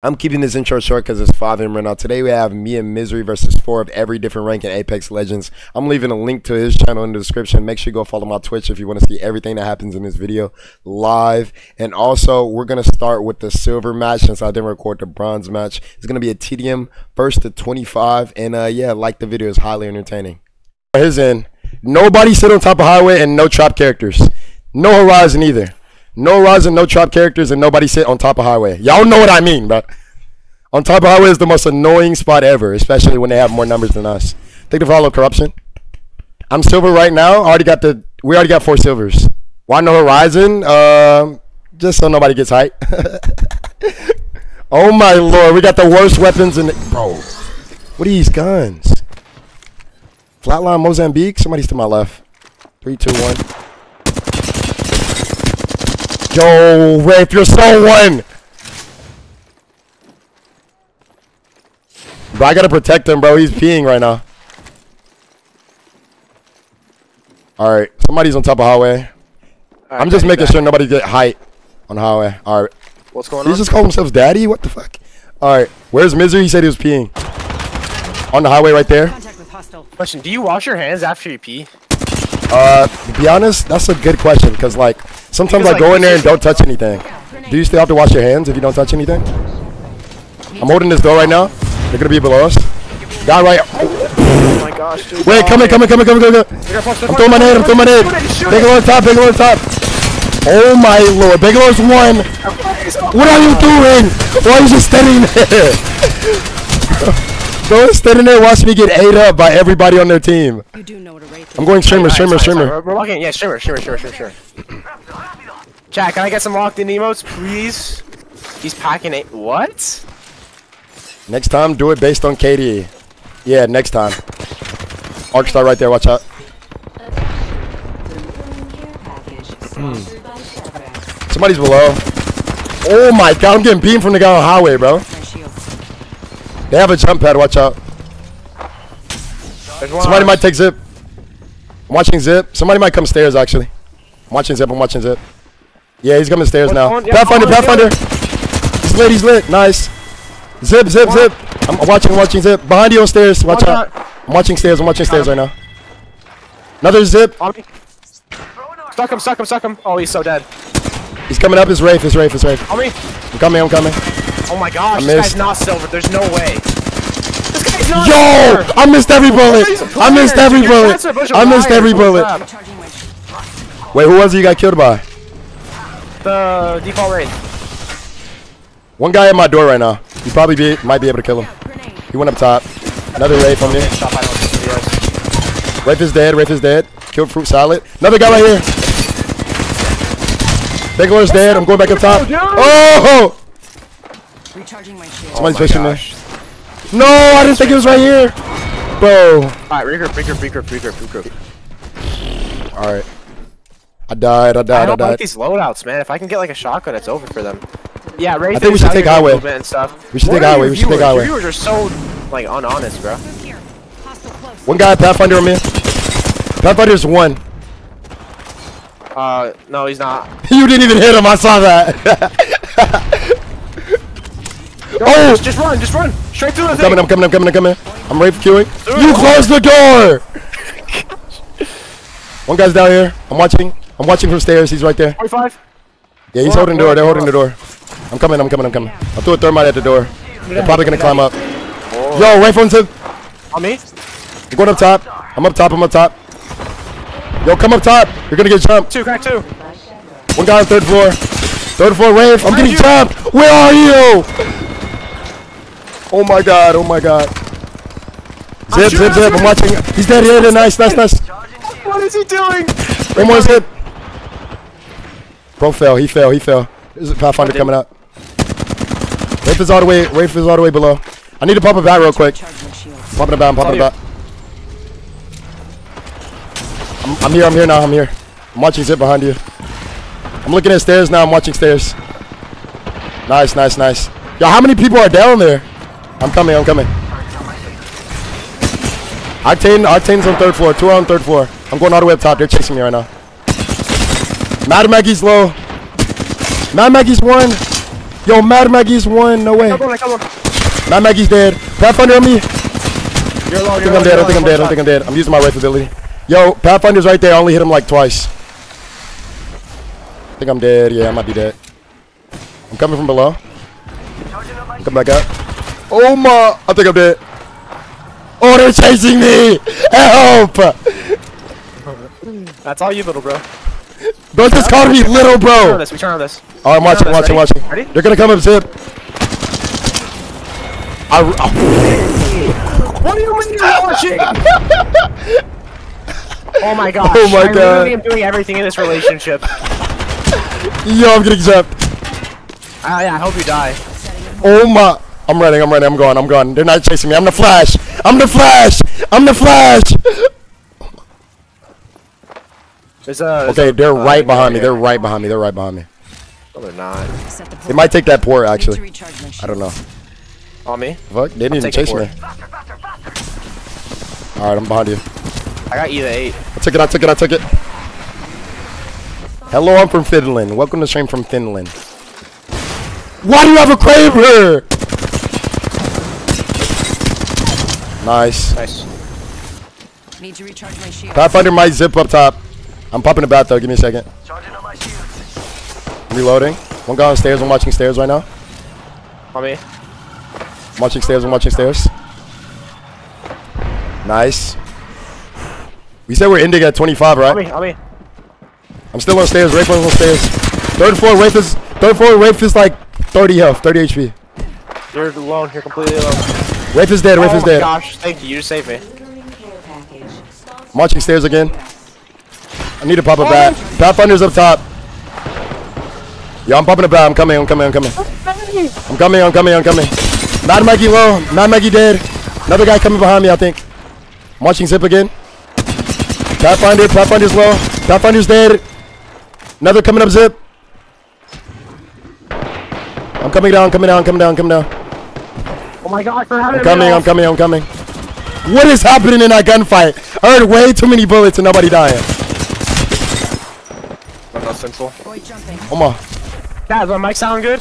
I'm keeping this intro short because it's 5 a.m. right now. Today we have me and Mizery versus four of every different rank in Apex Legends. I'm leaving a link to his channel in the description. Make sure you go follow my Twitch if you want to see everything that happens in this video live. And also, we're going to start with the silver match since I didn't record the bronze match. It's going to be a TDM first to 25. And uh, yeah, like the video is highly entertaining. Here's in. Nobody sit on top of highway and no trap characters. No horizon either. No Horizon, no trap characters, and nobody sit on top of highway. Y'all know what I mean, but on top of highway is the most annoying spot ever, especially when they have more numbers than us. Think of follow corruption. I'm silver right now. I Already got the. We already got four silvers. Why no Horizon? Um, just so nobody gets hype. oh my lord, we got the worst weapons in. The, bro, what are these guns? Flatline Mozambique. Somebody's to my left. Three, two, one. Yo, Wraith, you're so one. Bro, I gotta protect him, bro. He's peeing right now. Alright, somebody's on top of highway. Right, I'm just making back. sure nobody get height on highway. Alright. What's going He on? just called himself daddy? What the fuck? Alright, where's Mizery? He said he was peeing. On the highway right there. Contact with hostile. Question: Do you wash your hands after you pee? Uh, to be honest, that's a good question because like sometimes Because, I go in there and don't touch anything. Do you still have to wash your hands if you don't touch anything? I'm holding this door right now. They're gonna be below us. Guy right. Oh my gosh, dude. Wait, come in, come in, come in, come in, come in. I'm throwing my nade. I'm throwing my nade. Bigelow on top. Bigelow on top. Oh my lord, Bigelow's one. What are you doing? Why are you just standing there? Bro, standing there, watch me get ate up by everybody on their team. You do know what a wraith is. I'm going streamer, streamer, streamer. We're, we're walking. Yeah, streamer, streamer, streamer, streamer, streamer. Chat, can I get some locked in emotes, please? He's packing it. What? Next time, do it based on KD. Yeah, next time. Arc star right there, watch out. Hmm. Somebody's below. Oh my god, I'm getting beamed from the guy on highway, bro. They have a jump pad, watch out. Somebody on might take zip. I'm watching zip. Somebody might come stairs, actually. I'm watching zip, I'm watching zip. Yeah, he's coming stairs One- now. one- yeah, Pathfinder, one, yeah. Pathfinder. He's lit, he's lit. Nice. Zip, zip, zip. I'm watching, watching zip. Behind you on stairs, watch out. I'm watching stairs, I'm watching stairs right now. Another zip. On. Stuck him, stuck him, stuck him. Oh, he's so dead. He's coming up. It's Wraith. It's Wraith. It's Wraith. I'm coming. I'm coming. Oh my gosh, I this missed. guy's not silver. There's no way. This guy's not Yo! silver. I missed every bullet. I missed every Your bullet. chat's a bunch of I missed every bullet. up? Charging my shield. Wait, who was it you got killed by? The default rate. One guy at my door right now. You probably be might be able to kill him. He went up top. Another Wraith on me. Stop, I don't see videos. Wraith is dead. Wraith is dead. Killed fruit salad. Another guy right here. Bigelower's dead. I'm going back up top. Oh! Recharging my shield. Somebody's Oh my fishing there. No, I didn't think it was right here. Bro. Alright, regroup, regroup, regroup, regroup, regroup. All right. I died. I died, I died. I, don't like these loadouts, man. If I can get like a shotgun, it's over for them. Yeah, right. I think we should take highway. And stuff. We should take highway, we should take highway. Your viewers are so like unhonest, bro. Move here. Hostile close. One guy Pathfinder on me. Pathfinder's one. Uh, no, he's not. You didn't even hit him. I saw that. oh! Just, just run, just run, straight through the I'm thing. coming, I'm coming, I'm coming, I'm coming. I'm rape queuing. You closed the door! One guy's down here. I'm watching. I'm watching from stairs. He's right there. 45. Yeah, he's holding the door. They're holding the door. I'm coming, I'm coming, I'm coming. I'll throw a thermite at the door. They're probably gonna climb up. Yo, right from tip. On me. I'm going up top. I'm up top, I'm up top. Yo, come up top. You're gonna get jumped. Two, crack two. One guy on third floor. Third floor, Wraith. I'm getting jumped. Where are you? Oh my god, oh my god. Zip, zip, zip. I'm watching. He's dead, yeah, yeah, nice, nice, nice. What is he doing? One more zip. Bro fell, he fell, he fell. There's a Pathfinder coming up. Wraith is all the way, Wraith is all the way below. I need to pop a bat real quick. Charge my shield. Popping a bat. I'm popping it Tell back. I'm, I'm here, I'm here now, I'm here. I'm watching zip behind you. I'm looking at stairs now, I'm watching stairs. Nice, nice, nice. Yo, how many people are down there? I'm coming, I'm coming. Octane, Octane's on third floor, two are on third floor. I'm going all the way up top, they're chasing me right now. Mad Maggie's low. Mad Maggie's one. Yo, Mad Maggie's one. No way. Come on, come on. Mad Maggie's dead. Pathfinder on me. You're low. I think I'm dead. I think I'm dead. I think I'm dead. I'm using my rifle ability. Yo, Pathfinder's right there. I only hit him like twice. I think I'm dead. Yeah, I might be dead. I'm coming from below. Come back up. Oh my! I think I'm dead. Oh, they're chasing me! Help! That's all you, little bro. Bro just called me little We turn on bro. this. We turn on this. Oh, I'm watching, watching, watching. Ready? They're gonna come up zip. I, What do you watching? oh my gosh. Oh my I God. literally am doing everything in this relationship. yo, I'm getting zapped. Ah, yeah, I hope you die. Oh my! I'm running. I'm running. I'm going. I'm going. They're not chasing me. I'm the Flash. I'm the Flash. I'm the Flash. There's a. there's Okay, a- they're uh, right behind me. here. They're right behind me. They're right behind me. No, they're not. They might take that port actually. recharge my shield. I don't know. On me. Fuck, they didn't even taking chase me. All right, I'm behind you. I got you the eight. I took it. I took it. I took it. Hello, I'm from Finland. Welcome to stream from Finland. Why do you have a Kraber? Nice. Nice. Need to recharge my shield. Pathfinder might zip up top. I'm popping the bat though. Give me a second. Reloading. One guy on stairs. I'm watching stairs right now. On me. I'm watching stairs. I'm watching stairs. Nice. We said we're ending at 25, On right? me. On me. I'm still on stairs. Wraith is on stairs. Third floor. Wraith is third floor. Wraith is like 30 health, 30 HP. You're alone. You're completely alone. Wraith is dead. Wraith oh is my dead. gosh. Thank you. You just saved me. I'm watching stairs again. I need to pop a bat. Pathfinder's up top. Yeah, I'm popping a bat. I'm coming. I'm coming. I'm coming. I'm coming. I'm coming. I'm coming. Mad Maggie low. Mad Maggie dead. Another guy coming behind me. I think. I'm watching zip again. Pathfinder. Pathfinder's low. Pathfinder's dead. Another coming up zip. I'm coming down. Coming down. Coming down. Coming down. Oh my god. For having I'm coming, I'm coming, I'm coming. What is happening in that gunfight? I heard way too many bullets and nobody dying. I'm not central. Void jumping. Oh my, I Dad, does my mic sound good?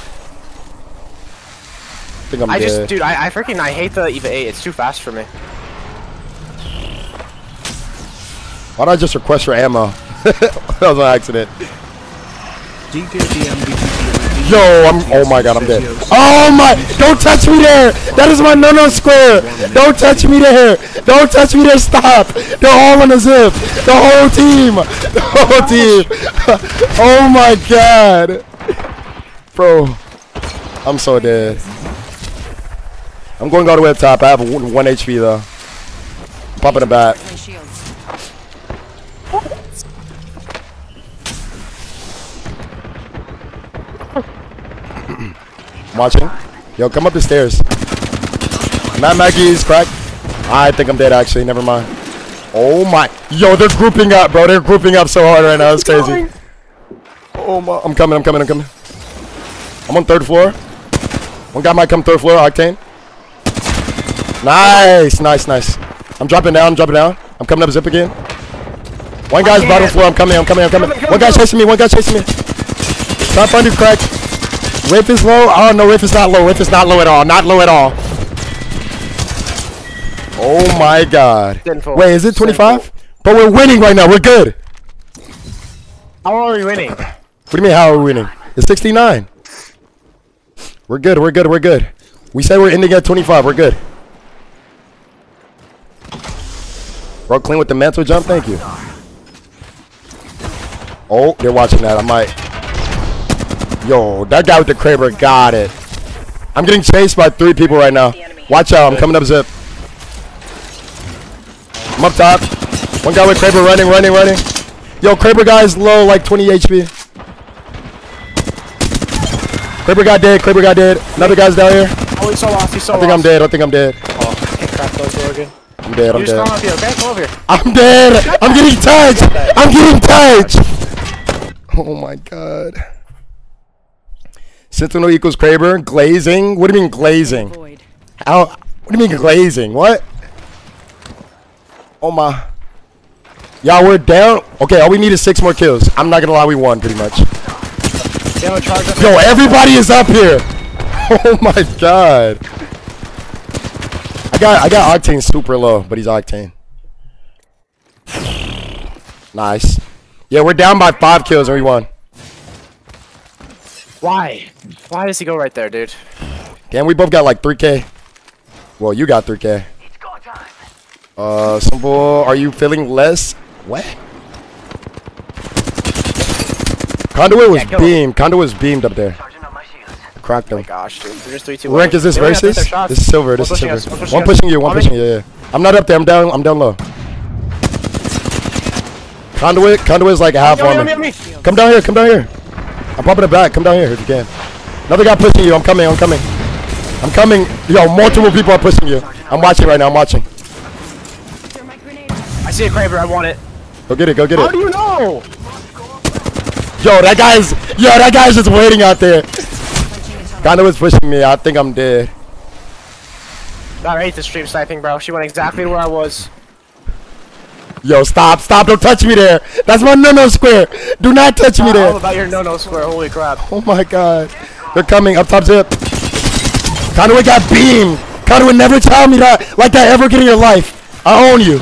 think I'm I just, dude, I, I freaking, I hate the EVA 8. It's too fast for me. Why don't I just request for ammo? that was an accident. Yo, I'm, oh my god, I'm dead. Oh my, don't touch me there. That is my no-no square. Don't touch me there. Don't touch me there, stop. They're all on the zip. The whole team. The whole team. oh my god. Bro, I'm so dead. I'm going all the way up top. I have one, HP though. Popping a bat. Watching. Yo, come up the stairs. Mad Maggie's cracked. I think I'm dead actually. Never mind. Oh my. Yo, they're grouping up, bro. They're grouping up so hard right now. It's crazy. Oh my. I'm coming. I'm coming. I'm coming. I'm on third floor. One guy might come third floor. Octane. Nice. Nice. Nice. I'm dropping down. I'm dropping down. I'm coming up zip again. One guy's bottom floor. I'm coming. I'm coming. I'm coming. One guy's chasing me. One guy's chasing me. Top under cracked. Wraith is low. Oh no, Wraith is not low. Wraith is not low at all. Not low at all. Oh my god. Sinful. Wait, is it 25? But we're winning right now. We're good. How are we winning? What do you mean? How are we winning? It's 69. We're good. We're good. We're good. We said we're ending at 25. We're good. Bro, clean with the mantle jump. Thank you. Oh, they're watching that. I might. Yo, that guy with the Kraber got it. I'm getting chased by three people right now. Watch out. I'm coming up zip. I'm up top. One guy with Kraber running, running, running. Yo, Kraber guy is low, like 20 HP. Kraber got dead. Kraber got dead. Another guy's down here. Oh, he's so lost. He's so I think I'm dead. I think I'm dead. Oh, I can't crack those again. I'm dead. I'm You just come dead. up here, okay? Come over here. I'm dead. I'm getting touched. I'm getting touched. Oh my god. Sentinel equals Kraber. Glazing. What do you mean glazing? Void. How? What do you mean glazing? What? Oh my. Y'all, we're down. Okay, all we need is six more kills. I'm not gonna lie, we won pretty much. They have a charge up Yo, everybody is up here. Oh my god. I got I got Octane super low, but he's Octane. Nice. Yeah, we're down by five kills and we won. Why? Why does he go right there, dude? Damn, we both got like 3k. Well, you got 3k. Uh, simple. Are you feeling less? What? Conduit was Yeah, kill him. beamed. Conduit was beamed up there. Cracked him. Gosh, dude. They're just three, two, What rank is this They don't have to versus? hit their shots. This is silver. This is silver. us, one pushing One us. pushing you. One On me. pushing you. Yeah, yeah. I'm not up there. I'm down. I'm down low. Conduit. Conduit is like half On me, on on me, me. on me. Come down here. Come down here. I'm popping it back. Come down here if you can. Another guy pushing you. I'm coming. I'm coming. I'm coming. Yo, multiple people are pushing you. I'm watching right now. I'm watching. Throw my grenade. I see a Kraber. I want it. Go get it. Go get it. How it. do you know? Yo, that guy's. Yo, that guy's just waiting out there. Punching a tunnel. Conduit's pushing me. I think I'm dead. I hate the stream sniping, bro. She went exactly where I was. Yo, stop. Stop. Don't touch me there. That's my no-no square. Do not touch me All there. about your no-no square. Holy crap. Oh my god. They're coming up top zip. Conduit got beamed. Conduit never tell me that like that ever again in your life. I own you.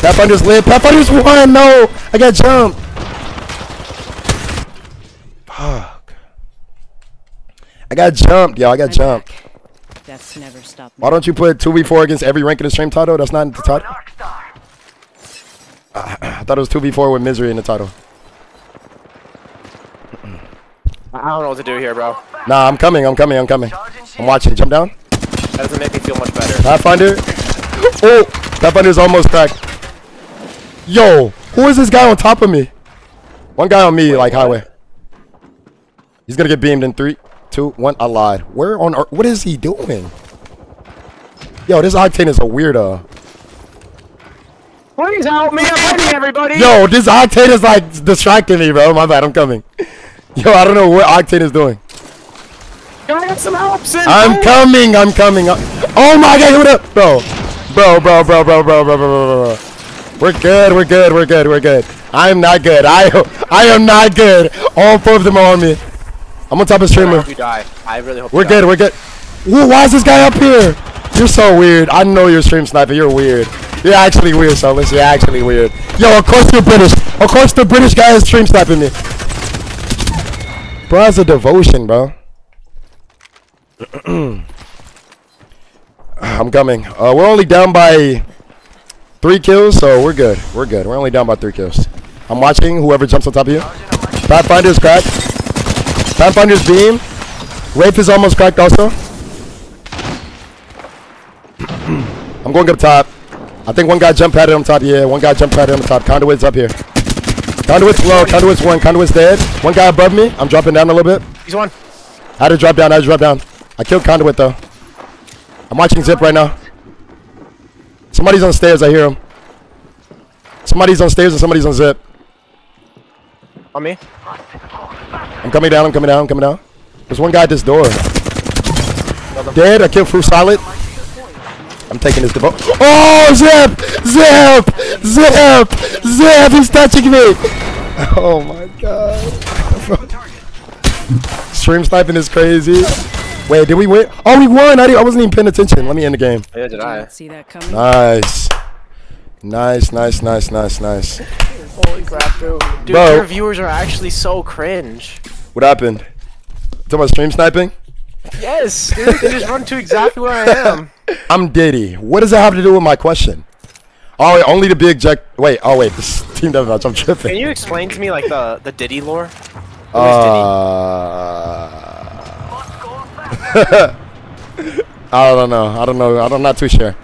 Pathfinder's lit. Pathfinder's one. No. I got jumped. Fuck. I got jumped, y'all. I got jumped. Back. That's never stopped. Why don't you put 2v4 against every rank in the stream title? That's not in the title. I thought it was 2v4 with Mizery in the title. I don't know what to do here, bro. Nah, I'm coming. I'm coming. I'm coming. I'm watching. Jump down. That doesn't make me feel much better. Pathfinder. Oh, Pathfinder's almost cracked. Yo, who is this guy on top of me? One guy on me, like what? highway. He's gonna get beamed in three, two, one. I lied. Where on earth? What is he doing? Yo, this Octane is a weirdo. Please help me. I'm fighting everybody. Yo, this Octane is like distracting me, bro. My bad. I'm coming. Yo, I don't know what Octane is doing. Can I get some help, Sin? I'm Oh. coming. I'm coming. Uh, oh my god, what up, bro? Bro, bro, bro, bro, bro, bro, bro, bro, bro. We're good. We're good. We're good. We're good. I am not good. I I am not good. All four of them are on me. I'm on top of streamer. you die. I really hope We're good. We're good. Ooh, why is this guy up here? You're so weird. I know you're stream sniper. You're weird. You're actually weird, Solus. You're actually weird. Yo, of course you're British. Of course the British guy is stream sniping me. Bro, that's a devotion, bro. I'm coming. Uh, we're only down by three kills, so we're good. We're good. We're only down by three kills. I'm watching whoever jumps on top of you. Pathfinder's cracked. Pathfinder's beam. Wraith is almost cracked also. I'm going up top. I think one guy jump padded on top. Yeah, one guy jump padded on top. Conduit's up here. Conduit's low. Conduit's one. Conduit's dead. One guy above me. I'm dropping down a little bit. He's one. I had to drop down. I had to drop down. I killed Conduit though. I'm watching Zip right now. Somebody's on stairs. I hear him. Somebody's on stairs and somebody's on Zip. On me. I'm coming down. I'm coming down. I'm coming down. There's one guy at this door. Dead. I killed Fruit Solid. I'm taking this devo. Oh, Zip! Zip! Zip! Zip! He's touching me! Oh my god. Stream sniping is crazy. Wait, did we win? Oh, we won! I, I wasn't even paying attention. Let me end the game. Yeah, did I? See that coming? Nice. Nice, nice, nice, nice, nice. Holy crap, dude. Dude, Bro. your viewers are actually so cringe. What happened? Talking about stream sniping? Yes, dude. They just run to exactly where I am. I'm Diddy. What does that have to do with my question? Oh, wait, only the big jack. Wait, oh wait, this is team deathmatch. I'm tripping. Can you explain to me like the the Diddy lore? Who is Uh, I don't know. I don't know. I'm not too sure.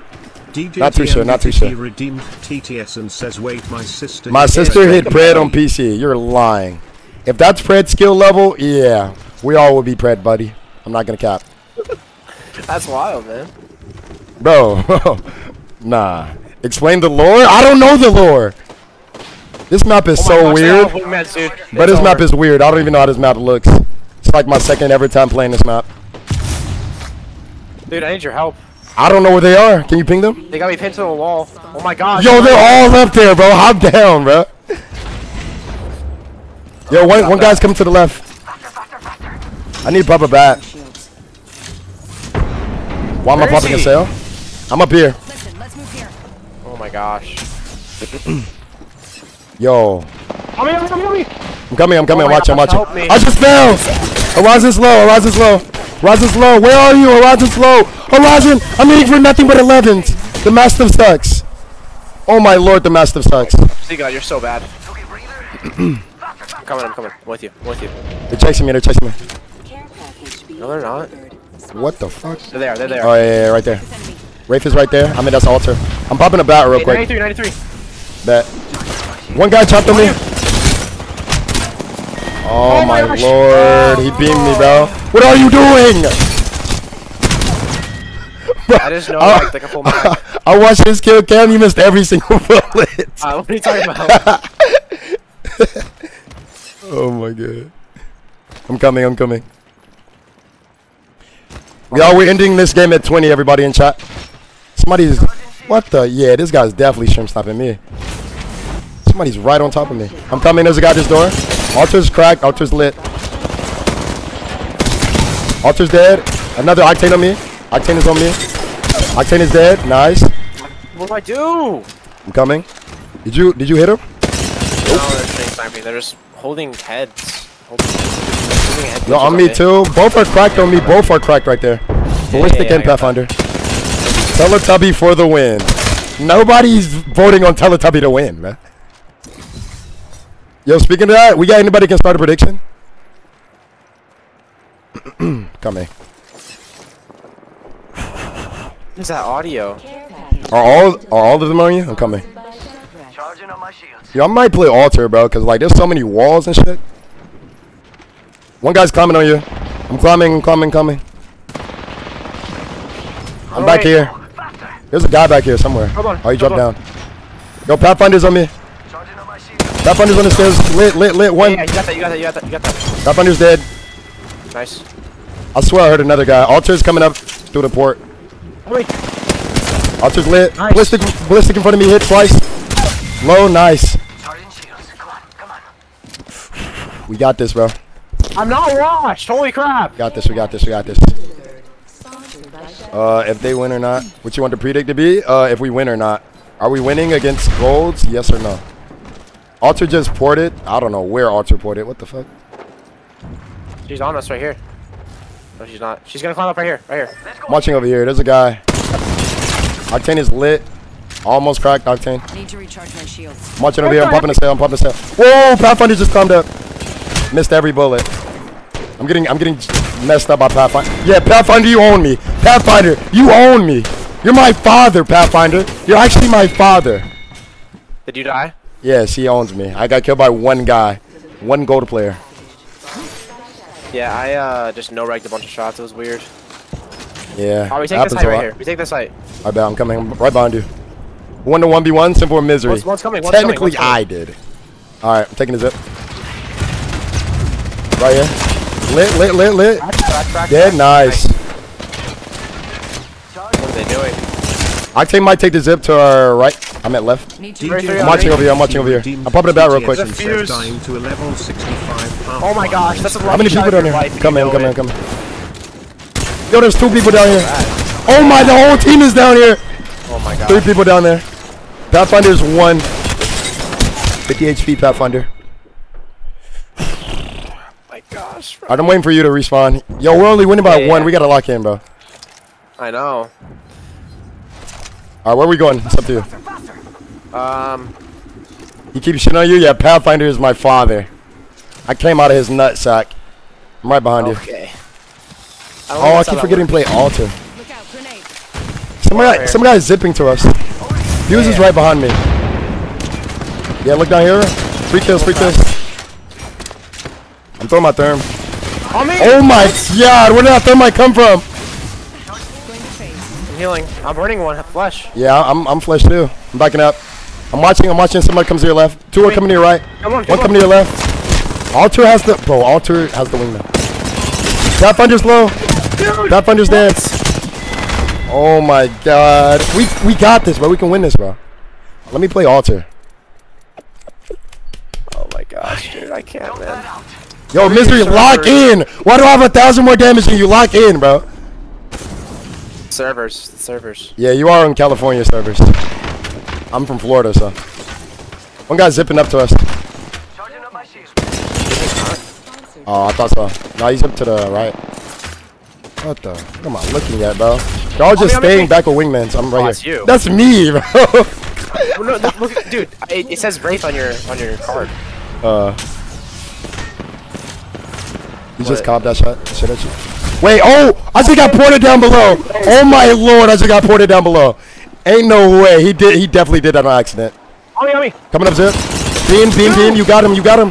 DJ Not too sure, not too sure. redeemed TTS and says, "Wait, my sister." My sister hit Pred on PC. You're lying. If that's Pred skill level, yeah, we all would be Pred, buddy. I'm not gonna cap, That's wild, man. bro. nah. Explain the lore. I don't know the lore. This map is Oh so gosh, weird. have dude. But It's this map is weird. I don't even know how this map looks. It's like my second ever time playing this map. Dude, I need your help. I don't know where they are. Can you ping them? They got me pinned to the wall. Oh my god. Yo, they're all up there, bro. Hop down, bro. Yo, one, one guy's coming to the left. I need Bubba back. Why am I Where is popping a he? sale? I'm up here. Listen, here. Oh my gosh. Yo. Come here, come here, I'm coming, I'm coming, Oh I'm my watching, I'm watching. help me. I just fell! Horizon's low, Horizon's low. Horizon's low. Where are you? Horizon's low. Horizon, I'm eating for nothing but 11s. The Mastiff sucks. Oh my lord, the Mastiff sucks. See, God, you're so bad. I'm coming, I'm coming. I'm with you, I'm with you. They're chasing me, they're chasing me. No, they're not. What the fuck? They're there, they're there. Oh, yeah, yeah, yeah, right there. Wraith is right there. I'm mean, that's Alter. I'm popping a bat real Hey, quick. 93, 93. Bet. One guy chopped on me. Oh, Oh my lord. He beamed me, bro. What are you doing? I just know, like, like a full mag. I watched his kill cam. You missed every single bullet. Uh, what are you talking about? oh my god. I'm coming. I'm coming. Y'all, we're ending this game at 20. Everybody in chat. Somebody's. What the? Yeah, this guy's definitely shrimp stopping me. Somebody's right on top of me. I'm coming. There's a guy at this door. Alter's cracked. Alter's lit. Alter's dead. Another Octane on me. Octane is on me. Octane is dead. Nice. what do I do? I'm coming. Did you did you hit him? No, they're string sniping. They're just holding heads. Holding, holding head No, on me too. Both are cracked on me. Both are cracked right there. Ballistic yeah, and I got Pathfinder. Teletubby for the win. Nobody's voting on Teletubby to win, man. Yo, speaking of that, we got anybody can start a prediction? Coming. What is that audio? Are all are all of them on you? Oh, I'm coming. Yo, I might play Alter, bro, cause like there's so many walls and shit. One guy's climbing on you. I'm climbing, I'm climbing, coming. I'm back Alright. here. There's a guy back here somewhere. Hold on, Oh, he dropped hold down. Yo, Pathfinder's on me. Pathfinder's on the stairs. Lit, lit, lit. One. Yeah, you got that, you got that, you got that, you got that. Pathfinder's dead. Nice. I swear I heard another guy. Alter's coming up through the port. Wait. Alter's lit. Nice. Ballistic, ballistic in front of me. Hit twice. Low, nice. We got this, bro. I'm not washed. Holy crap. Got this. We got this. We got this. Uh, if they win or not. What you want the predict to be? Uh, if we win or not. Are we winning against golds? Yes or no? Alter just ported. I don't know where Alter ported. What the fuck? She's on us right here. No, she's not. She's gonna climb up right here, right here. I'm watching over here. There's a guy. Octane is lit. Almost cracked Octane. Need to recharge my shields. I'm watching over here. I'm popping a sail. I'm popping a sail. Whoa! Pathfinder just climbed up. Missed every bullet. I'm getting I'm getting messed up by Pathfinder. Yeah, Pathfinder, you own me. Pathfinder, you own me. You're my father, Pathfinder. You're actually my father. Did you die? Yes, he owns me. I got killed by one guy, one gold player. Yeah, I uh just no ranked a bunch of shots. It was weird. Yeah. Oh, we take this site right here. We take this site. I bet I'm coming. Right behind you. One to one v one, simple Mizery. One's- one's coming, one's Technically, one's coming. I did. All right, I'm taking the zip. Right here. Lit, lit, lit, lit. Dead, nice. What are they doing? Octane might take the zip to our right. I'm at left. Need to I'm yeah. watching over here. I'm watching over here. I'm popping it back real quick. There's a fuse. Dying to a level 65 Oh my gosh, that's a How many people down your here? life, Come in, come in, come in. Yo, there's two people down here. Oh my, the whole team is down here. Oh my god. Three people down there. Pathfinder's one. 50 HP Pathfinder. Oh my gosh. bro. Alright, I'm waiting for you to respawn. Yo, we're only winning by Yeah, one. yeah. We gotta lock in, bro. I know. Alright, where are we going? It's up to you. Um, He keeps shitting on you? Yeah, Pathfinder is my father. I came out of his nutsack. I'm right behind you. okay. Oh, I keep forgetting to play Alter. Look out, grenade. Some guy, some guy is zipping to us. Fuse is right behind me. Yeah, look down here. Free kills, free kills. I'm throwing my therm. On! Oh my god, where did that thermite come from? Healing. I'm burning one flesh. Yeah, I'm I'm flesh too. I'm backing up. I'm watching, I'm watching somebody comes to your left. Two are coming to your right. Come on, One come coming to your left. Alter has the bro, Alter has the wing now. Pathfinder's low. Pathfinder's dance. Oh my god. We we got this, bro. We can win this, bro. Let me play Alter. Oh my gosh, dude, I can't, man. Yo, Mizery, lock in. Why do I have a thousand more damage than you? Lock in, bro. Servers, servers. Yeah, you are on California servers. I'm from Florida, so. One guy's zipping up to us. Oh, I thought so. No, he's up to the right. What the? What am I looking at, bro? Y'all just me, on me, staying me. back with wingmans. I'm right Oh, here. that's you. That's me, bro. Well, no, look, look, dude, it, it says Wraith on your on your card. uh. You just What? copped that shot. Shit at you. Wait, oh! I just got ported down below. Oh my lord! I just got ported down below. Ain't no way. He did. He definitely did that on accident. On me, on me. Coming up, Zip. Beam, beam, beam. You got him. You got him.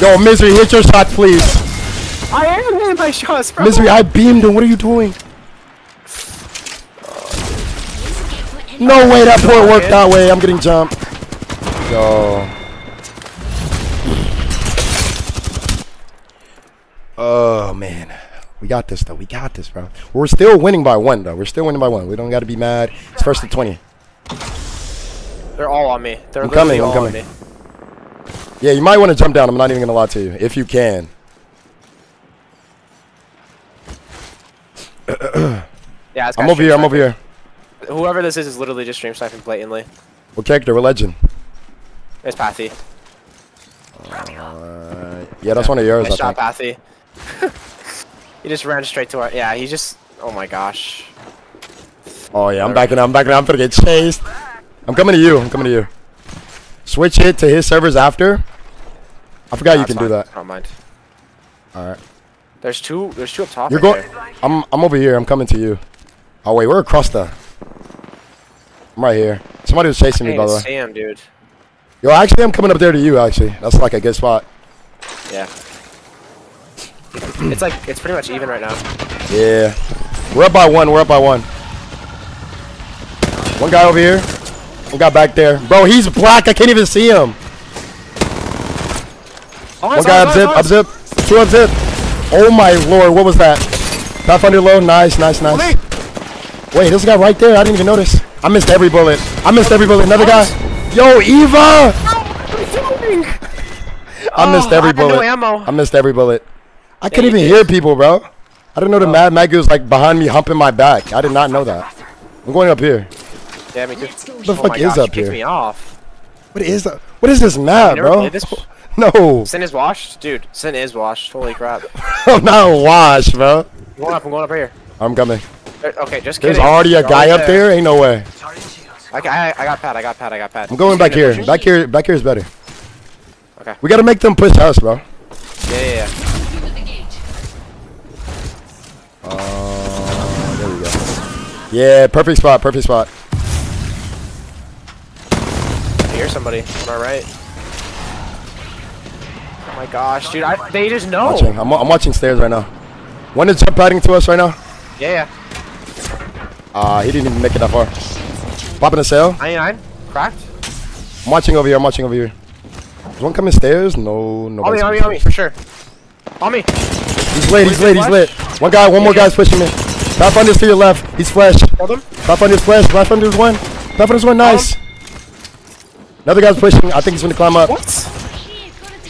Yo, Mizery, hit your shot, please. I am hitting my shots, bro. Mizery, I beamed him. What are you doing? No way that port worked that way. I'm getting jumped. Yo. Oh, man. We got this, though. We got this, bro. We're still winning by one, though. We're still winning by one. We don't got to be mad. It's first to 20. They're all on me. They're I'm coming, I'm all coming. on me. Yeah, you might want to jump down. I'm not even going to lie to you. If you can. Yeah, it's I'm over here. I'm over here. Whoever this is is literally just stream sniping blatantly. What character? What legend? It's Pathy. Uh, yeah, that's one of yours, Nice I shot. Pathy. he just ran straight to our. Yeah, he just. Oh my gosh. Oh yeah, I'm backing up. I'm backing up. I'm gonna get chased. I'm coming to you. I'm coming to you. Switch it to his servers after. I forgot you can do that. I don't mind. All right. There's two. There's two up top. You're right going. there. I'm. I'm over here. I'm coming to you. Oh wait, we're across the. I'm right here. Somebody was chasing me by the way. him, dude. Yo, actually, I'm coming up there to you. Actually, that's like a good spot. Yeah. It's like it's pretty much even right now. Yeah. We're up by one. We're up by one. One guy over here. One guy back there. Bro, he's black. I can't even see him. Oh, one guy up zip, up zip, two up zip. Oh my lord, what was that? Pathfinder low, nice, nice, nice. Wait, this guy right there, I didn't even notice. I missed every bullet. I missed every bullet. Another guy. Yo, Eva! I missed Oh, every I had no bullet. I missed every bullet. I couldn't even did. hear people, bro. I didn't know the Mad Maggie was like behind me humping my back. I did not know that. I'm going up here. Yeah, me too. What the Oh fuck my is gosh, up you kicked here? me off. What is that? What is this map, You never bro? played this? No, Sin is washed, dude. Sin is washed. Holy crap. I'm not washed, bro. I'm going up. I'm going up here. I'm coming. There- Okay, just There's kidding. already a You're guy already up there. Ain't no way. I, I, I got pad. I got pad. I got pad. I'm going back here. Back here. Back here is better. Okay. We gotta make them push us, bro. Yeah, yeah, yeah. Uh, there we go. Yeah, perfect spot. Perfect spot. I hear somebody. Am I right? Oh my gosh, dude! I, they just know. Watching. I'm, I'm watching stairs right now. One is jump padding to us right now. Yeah, yeah. Uh, he didn't even make it that far. Popping a sail. 99. Cracked. I'm watching over here. I'm watching over here. Is one coming stairs? No, no. On me, on me, on me, for sure. On me. He's lit. He's lit. He's lit. One guy. One more guy's pushing me. Pathfinder's to your left. He's flesh. Hold him. Pathfinder's flesh. Pathfinder's one. Pathfinder's one. Nice. Another guy's pushing. I think he's gonna climb up. What?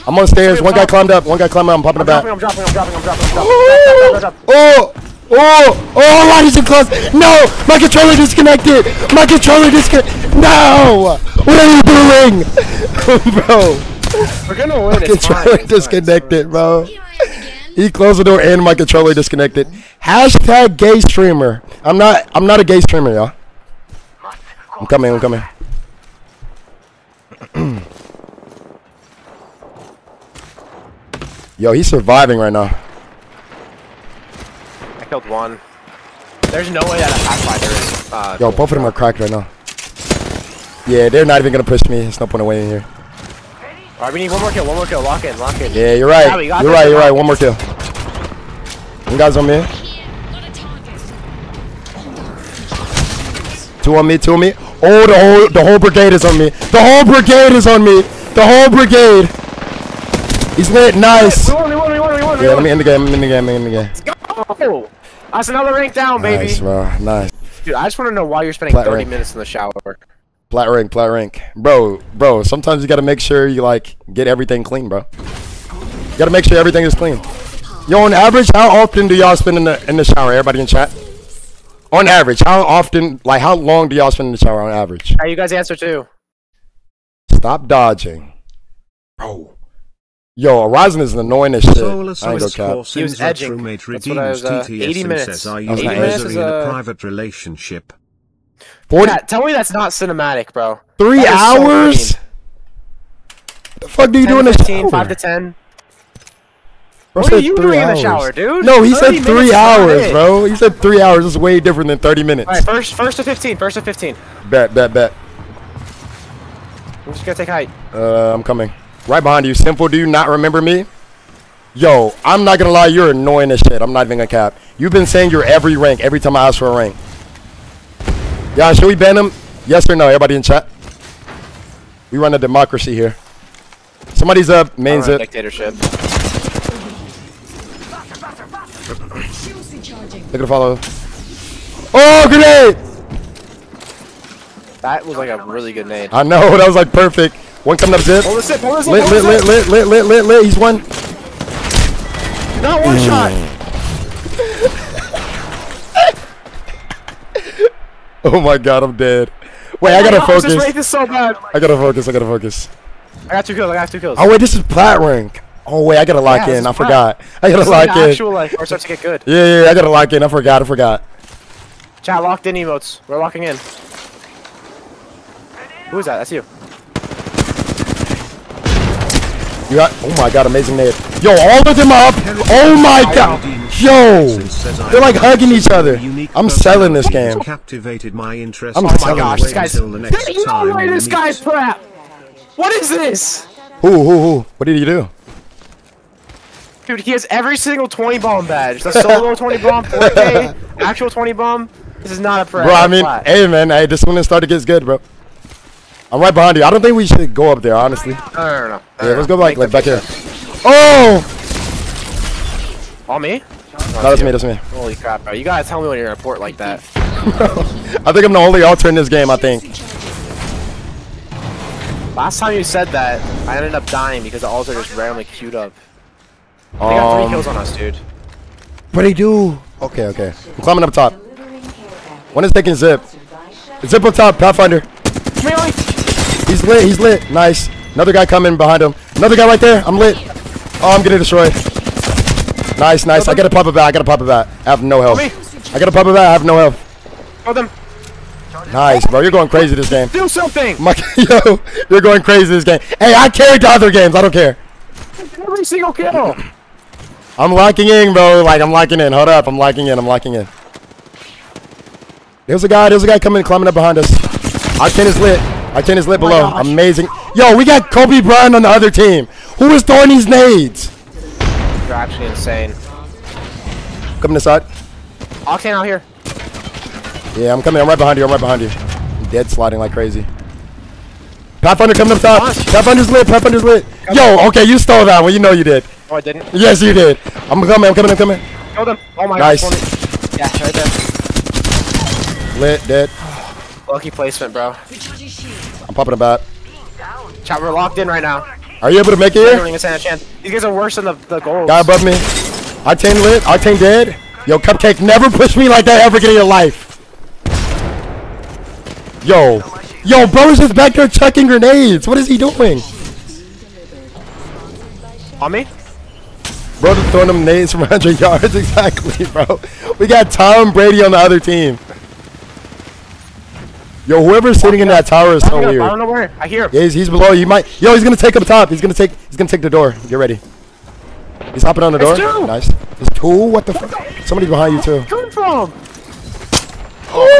I'm on stairs. One guy climbed up. One guy climbed up. I'm popping I'm it back. I'm dropping, I'm dropping, I'm dropping, I'm dropping. Drop, drop, drop, drop, drop. Oh! Oh! Oh! oh why is it close? No! My controller disconnected! My controller disconnected! No! What are you doing? bro. We're gonna win. It's fine. Controller it's fine, it's disconnected, bro. Here I am again. He closed the door and my controller disconnected. Hashtag gay streamer. I'm not I'm not a gay streamer, y'all. I'm coming, I'm coming. Yo, he's surviving right now. I killed one. There's no way that a Pathfinder is. Uh, Yo, both of them are cracked right now. Yeah, they're not even gonna push me. There's no point in waiting here. Alright, we need one more kill, one more kill. Lock in, lock in. Yeah, you're Yeah, right. we got you're right. You're right. One more kill. You guy's on me. Here, got a target. Two on me. Two on me. Oh, the whole the whole brigade is on me. The whole brigade is on me. The whole brigade. He's lit. Nice. We won, we won, we won, we won. Yeah, let me end the game. End the game. End the game. Let's Go! That's another rank down, baby. Nice, bro. Nice. Dude, I just want to know why you're spending Plat 30 rank. minutes in the shower. Plat rank. Plat rank. Bro, bro. Sometimes you gotta make sure you like get everything clean, bro. gotta make sure everything is clean. Yo, on average, how often do y'all spend in the in the shower? Everybody in chat. On average, how often, like, how long do y'all spend in the shower on average? How you guys answer too? Stop dodging, bro. Yo, Horizon is annoying as shit. I ain't Soulless cap. He was edging. That's what I was, uh, 80 minutes. says, Are 80 minutes Mizery is, in a uh, private relationship? Forty Pat, tell me that's not cinematic, bro. three that so hours. What the fuck do you 10 do in the 15, shower? 5 to 10. Bro What are you doing in the hours. shower, dude? No, he said three hours, bro. He said three hours is way different than thirty minutes. Alright, first, first to 15, first to 15. Bet, bet, bet. I'm just gonna take height. Uh, I'm coming. Right behind you. Simple, do you not remember me? Yo, I'm not gonna lie, you're annoying as shit. I'm not even gonna cap. You've been saying you're every rank every time I ask for a rank. Yeah, should we ban him? Yes or no? Everybody in chat. We run a democracy here. Somebody's up, main Alright, zip. dictatorship. Shields recharging. Look at the follow. Oh, grenade! That was like a really good nade. I know, that was like perfect. One coming up zip. Hold this zip, hold this zip, Lit, lit, lit, lit, lit, lit, lit, lit. He's one. Not one shot. Oh my god, I'm dead. Wait, I Oh my gotta God, This focus. rate is so bad. I gotta focus. I gotta focus. I got two kills. I got two kills. Oh wait, this is plat rank. Oh wait, I gotta lock Yeah, in. I forgot. I gotta This lock in. actual like, or starts to get good. Yeah, yeah, yeah, I gotta lock in. I forgot. I forgot. Chat locked in emotes. We're locking in. Who is that? That's you. You got. Oh my god, amazing nade. Yo, all of them are up. Oh my god. Yo, they're like hugging each other. I'm selling this game. Captivated my interest. I'm oh I selling will this guy's- until the next no way this guy's crap. What is this? Who, who, who? What did he do? Dude, he has every single 20 bomb badge. The solo 20 bomb, 4K, actual 20 bomb. This is not a prep. Bro, I mean, flat. hey man, hey, this one is starting to get good, bro. I'm right behind you. I don't think we should go up there, honestly. No, no, no, no. Yeah, let's go back, like back here. Oh! All me? No, that's me, that's me. Holy crap, bro. You gotta tell me when you're gonna port like that. I think I'm the only alter in this game, I think. Last time you said that, I ended up dying because the alter just randomly queued up. They got three Um, kills on us, dude. what they do? Okay, okay. I'm climbing up top. One is taking zip. Zip up top, Pathfinder. Really? He's lit, he's lit. Nice. Another guy coming behind him. Another guy right there. I'm lit. Oh, I'm getting destroyed. Nice, nice. I gotta pop it back. I gotta pop it back. I have no health. I gotta pop it back. I have no health. Kill them. Nice, bro. You're going crazy this game. Do something! My, yo, you're going crazy this game. Hey, I carried the other games. I don't care. Every single kill! I'm locking in, bro. Like, I'm locking in. Hold up. I'm locking in. I'm locking in. There's a guy. There's a guy coming, climbing up behind us. Our 10 is lit. Our 10 is lit below. gosh. Amazing. Yo, we got Kobe Bryant on the other team. Who is throwing these nades? You're actually insane. Coming this side. Octane out here. Yeah, I'm coming. I'm right behind you. I'm right behind you. I'm dead sliding like crazy. Pathfinder coming up top. Pathfinder's lit. Pathfinder's lit. Yo, okay, you stole that one. You know you did. Oh, I didn't. Yes, you did. I'm coming. I'm coming. I'm coming. Kill them. Oh my Nice. god. 20. Yeah, right there. Lit, dead. Lucky placement, bro. I'm popping about. Chat, we're locked in right now. Are you able to make it We're here? doing stand a chance. These guys are worse than the, the goals. Guy above me. Octane lit. Octane dead. Yo, Cupcake, never push me like that ever again in your life. Yo. Yo, bro is just back there chucking grenades. What is he doing? On me? Bro just throwing them nades from 100 yards. Exactly, bro. We got Tom Brady on the other team. Yo, whoever's sitting in that tower is so weird. I don't know where. I hear him. Yeah, he's, he's below. You might. Yo, he's gonna take up top. He's gonna take. He's gonna take the door. Get ready. He's hopping on the door. Nice. It's two. What the? fuck? Somebody's behind you too. Coming from?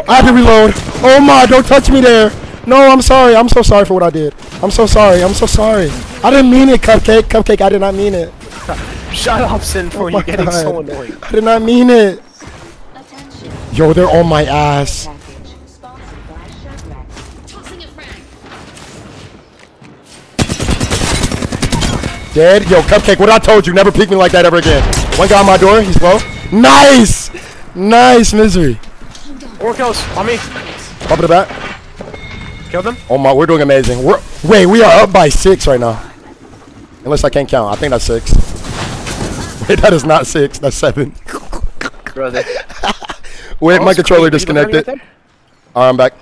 I have to reload. Oh my! Don't touch me there. No, I'm sorry. I'm so sorry for what I did. I'm so sorry. I'm so sorry. I didn't mean it, Cupcake. Cupcake. I did not mean it. Shut up, Sinful. Oh You're my getting so annoying. I did not mean it. Attention. Yo, they're on my ass. Dead. Yo, Cupcake. What I told you. Never peek me like that ever again. One guy on my door. He's low. Nice. Nice Mizery. Four kills. On me. Pop the back. Kill them. Oh my, we're doing amazing. We're wait, we are up by six right now. Unless I can't count. I think that's six. Wait, that is not six. That's seven. Wait, Oh, my controller crazy. You look disconnected. right? All right, I'm back.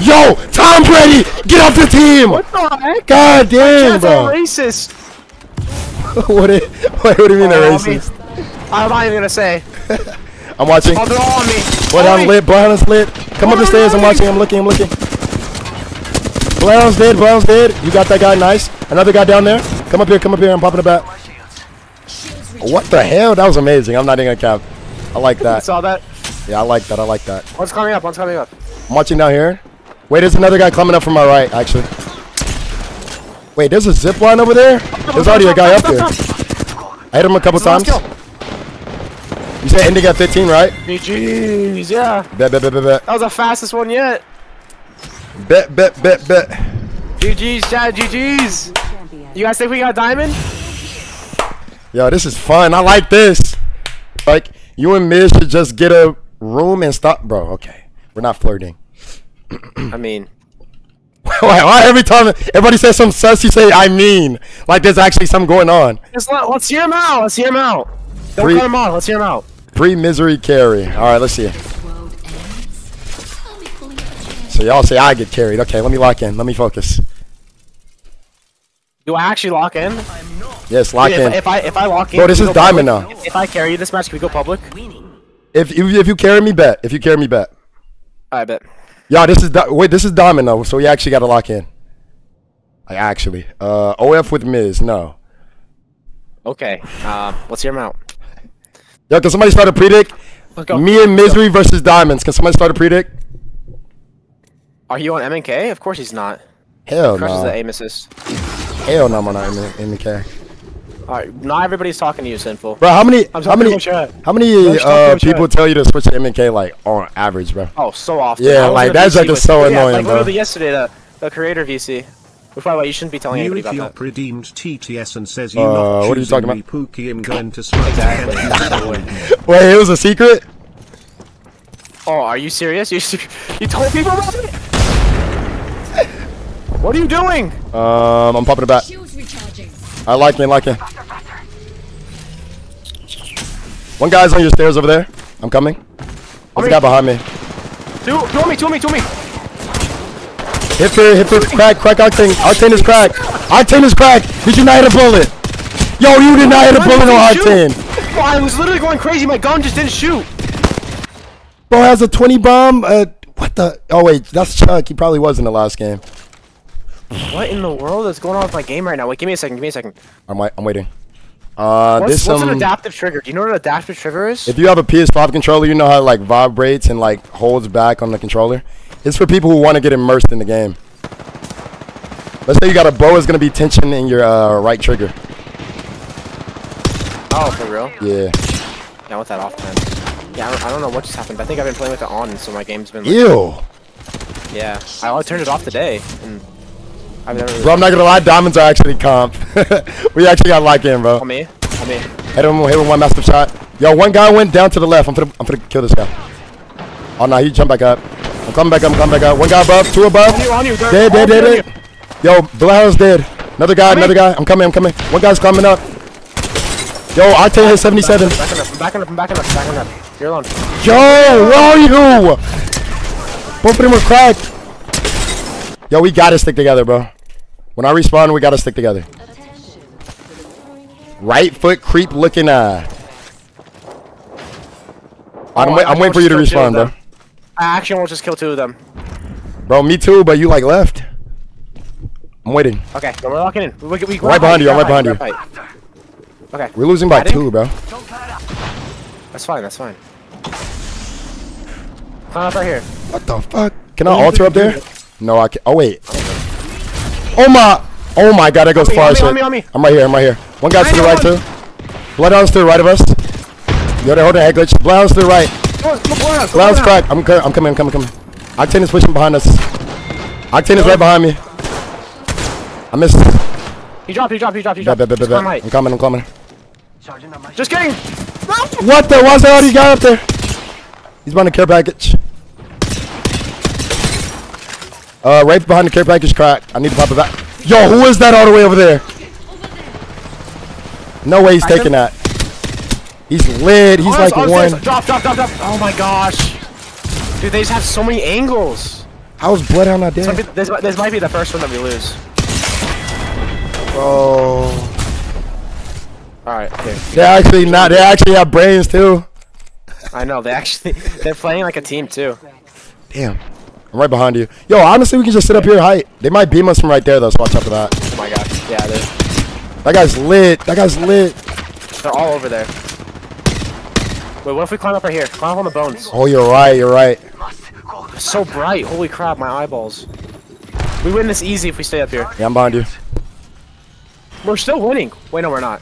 Yo, Tom Brady, get off the team! What the heck? God damn, bro. racist. what, do- what do you mean they're Oh, me. racist? I'm not even gonna say. I'm watching. Oh, they're all on me. What On lit. Come up the stairs. I'm watching. I'm looking. I'm looking. Brown's dead. Brown's dead. You got that guy. Nice. Another guy down there. Come up here. Come up here. I'm popping the bat. What the hell? That was amazing. I'm not even gonna cap. I like that. Saw that. Yeah, I like that. I like that. One's coming up. One's coming up. I'm watching down here. Wait, there's another guy coming up from my right, actually. Wait, there's a zip line over there? There's already a guy up there. I hit him a couple times. You said ending at 15, right? GG's, yeah. Bet, bet, bet, bet, bet. That was the fastest one yet. Bet, bet, bet, bet. GG's, Chad, GG's. You guys think we got diamond? Yo, this is fun. I like this. Like, you and Miz should just get a room and stop. Bro, okay. We're not flirting. I mean, why, why every time everybody says some sus, you say, I mean. Like, there's actually something going on. just let, let's hear him out. Let's hear him out. Don't Three- cut him off. Let's hear him out. Pre Mizery carry. All right, let's see. World ends. I'll be pulling up a chair. So, y'all say I get carried. Okay, let me lock in. Let me focus. Do I actually lock in? Yes, lock if, in. if I if I lock in, Bro, this is diamond public? now. If I carry you this match, can we go public? If, if, if you carry me, bet. If you carry me, bet. I bet. Y'all, this is di- wait. This is diamond though, so you actually got to lock in. Like actually, uh, OF with Miz. No. Okay. Uh, let's hear him out. Yo, can somebody start a predict? Let's go. Me and Mizery versus Diamonds. Can somebody start a predict? Are you on MNK? Of course he's not. Hell Crushes the no. assist. Hell no, I'm not in, in the K. All right. Not everybody's talking to you, sinful. Bro, how many? I'm How many? to. How many I'm uh, people chat. tell you to switch to MK like on average, bro? Oh, so often. Yeah, like, that's, VC like, with- so yeah, annoying, like, bro. literally yesterday, the, the creator VC. Which, by the way, you shouldn't be telling anybody about Newly that. redeemed TTS and says you Uh, not what are you talking choosing me, Pookie, I'm going to smoke Exactly. Wait, it was a secret. oh, are you serious? You you told people about it? What are you doing? Um, I'm popping it back. I like it, like it. One guy's on your stairs over there. I'm coming. There's a guy behind me. Two, two on me, two on me, two on me. Hit for, hit for, crack, crack Octane. Octane is crack. Octane is crack. Did you not hit a bullet? Yo, you did not hit a bullet on Octane. Oh, I was literally going crazy. My gun just didn't shoot. Bro has a 20 bomb. Uh, what the? Oh wait, that's Chuck. He probably was in the last game. What in the world is going on with my game right now? Wait, give me a second. Give me a second. I'm, wait, I'm waiting. Uh, What's, this what's an um, adaptive trigger? Do you know what an adaptive trigger is? if you have a PS5 controller, you know how it like vibrates and like holds back on the controller. It's for people who want to get immersed in the game. Let's say you got a bow, it's gonna be tension in your uh, right trigger. oh, for real? Yeah. Yeah, I want that off then. Yeah, I don't, I don't know what just happened. I think I've been playing with it on, so my game's been. Like, Ew. yeah, I turned it off today, and I've never. Really Bro, I'm not gonna lie, diamonds are actually comp. we actually got lock in, bro. On me, on me. Hit him, hit him with one massive shot. Yo, one guy went down to the left. I'm finna, I'm finna kill this guy. Oh no, he jumped back up. I'm coming back up, I'm coming back up. One guy above, two above. On you, on you, Dead, dead, dead, dead. Yo, Bloodhound's dead. Another guy, Coming. another guy. I'm coming, I'm coming. One guy's coming up. Yo, Octane hit 77. you. Backing up, I'm backing up, I'm backing up, I'm backing up. You're alone. Yo, where are you? Both of them were cracked. Yo, we gotta stick together, bro. When I respawn, we gotta stick together. Right foot creep looking eye. Oh, I'm, Oh, wait, I I'm waiting for you to almost killed respawn, bro. I actually almost just killed two of them. Bro, me too, but you like left. I'm waiting. Okay, so we're locking in. We, we, we Right behind you, I'm right behind you. you. Okay, We're losing by two, bro. that's fine, that's fine. Climb up right here. What the fuck? Can I What do alter up there? you're No, I can't. Oh wait. Oh my. Oh my god, that goes far as shit. on me, on me. I'm right here. I'm right here. One guy's I to the right too. Bloodhound's to the right of us. Yo, they're holding head glitch. Bloodhound's to the right. Bloodhound's cracked. I'm, I'm coming. I'm coming. Coming. Octane is pushing behind us. Octane is right behind me. I missed. He dropped, he dropped, he dropped, he dropped. bet, bet, bet, bet. I'm coming. I'm coming. Just kidding. What the? Why's that already guy up there? He's the care package. Uh, right behind the care package crack. I need to pop it back. Yo, who is that all the way over there? No way he's taking that. He's lit. He's Oh, like oh, one. Drop, drop, drop, drop. Oh my gosh. Dude, they just have so many angles. How's Bloodhound not This might, be, dead? this, might- this might be the first one that we lose. Bro. Alright, okay. They're actually not. They actually have brains too. I know, they actually, they're playing like a team too. Damn. I'm right behind you. Yo, honestly, we can just sit up here height. They might beam us from right there though, so watch out for that. Oh my gosh. Yeah, they're, That guy's lit. That guy's lit. they're all over there. Wait, what if we climb up right here? Climb up on the bones. Oh, you're right. You're right. It's so bright. Holy crap, my eyeballs. We win this easy if we stay up here. Yeah, I'm behind you. We're still winning. Wait, no, we're not.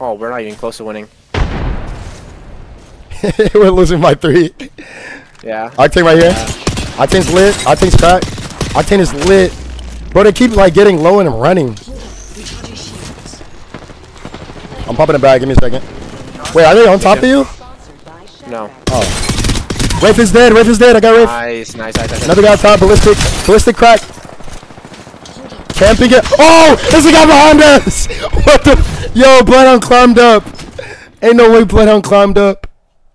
Oh, we're not even close to winning. We're losing by three. Yeah. I take right here. Octane's lit. Octane's cracked. Octane is lit. Bro, they keep like getting low and running. I'm popping it bag. Give me a second. Wait, are they on top of you? No. Oh. Wraith is dead. Wraith is dead. I got Wraith. Nice, nice, nice, nice. Another guy on top. Ballistic. Ballistic crack. Camping it. Oh, there's a guy behind us. What the? Yo, Bloodhound climbed up. Ain't no way Bloodhound climbed up.